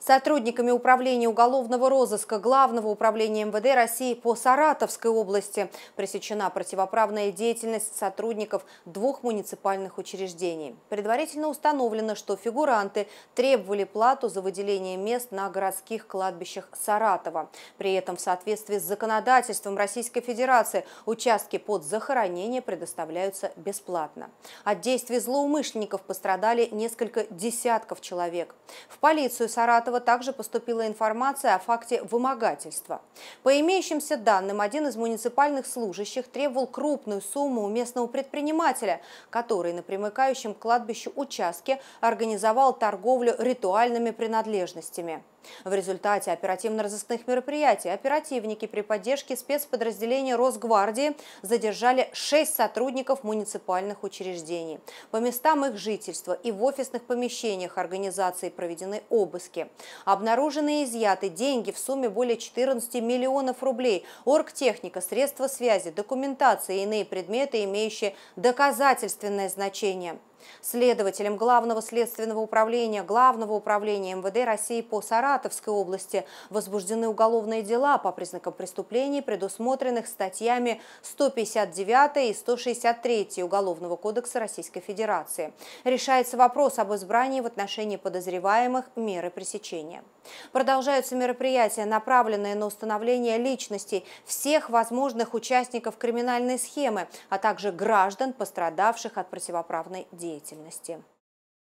Сотрудниками Управления уголовного розыска Главного управления МВД России по Саратовской области пресечена противоправная деятельность сотрудников двух муниципальных учреждений. Предварительно установлено, что фигуранты требовали плату за выделение мест на городских кладбищах Саратова. При этом в соответствии с законодательством Российской Федерации участки под захоронение предоставляются бесплатно. От действий злоумышленников пострадали несколько десятков человек. В полицию Саратова Саратова также поступила информация о факте вымогательства. По имеющимся данным, один из муниципальных служащих требовал крупную сумму у местного предпринимателя, который на примыкающем к кладбищу участке организовал торговлю ритуальными принадлежностями. В результате оперативно-розыскных мероприятий оперативники при поддержке спецподразделения Росгвардии задержали шесть сотрудников муниципальных учреждений. По местам их жительства и в офисных помещениях организации проведены обыски. Обнаружены и изъяты деньги в сумме более 14 миллионов рублей, оргтехника, средства связи, документация и иные предметы, имеющие доказательственное значение. Следователям Главного следственного управления Главного управления МВД России по Саратовской области возбуждены уголовные дела по признакам преступлений, предусмотренных статьями 159 и 163 Уголовного кодекса Российской Федерации. Решается вопрос об избрании в отношении подозреваемых меры пресечения. Продолжаются мероприятия, направленные на установление личностей всех возможных участников криминальной схемы, а также граждан, пострадавших от противоправной деятельности деятельности.